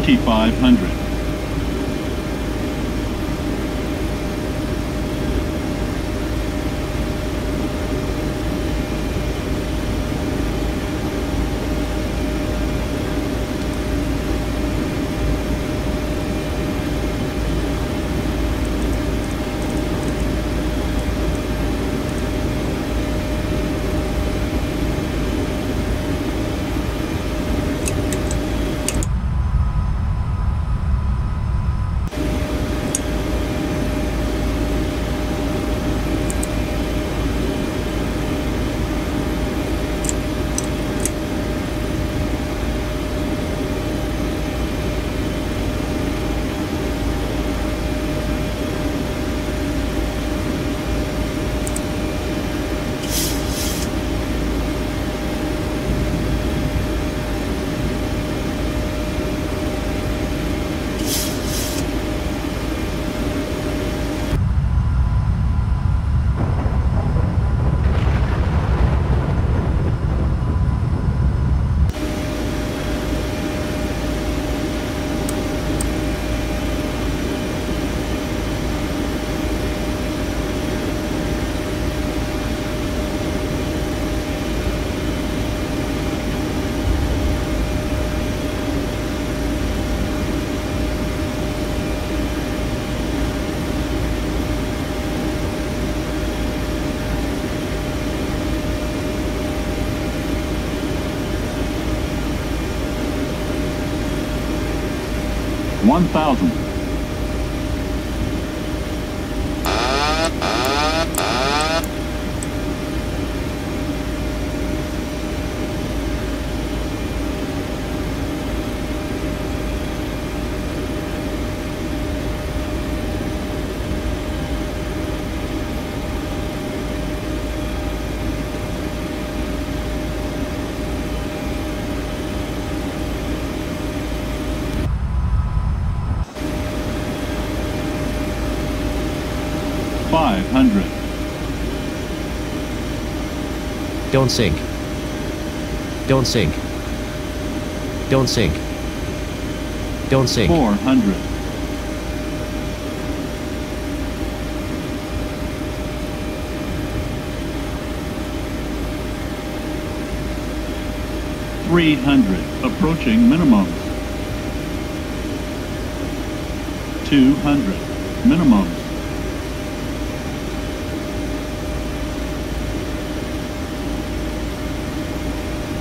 2500. One 500. Don't sink. Don't sink. Don't sink. Don't sink. 400. Three hundred, approaching minimums. Two hundred, minimums.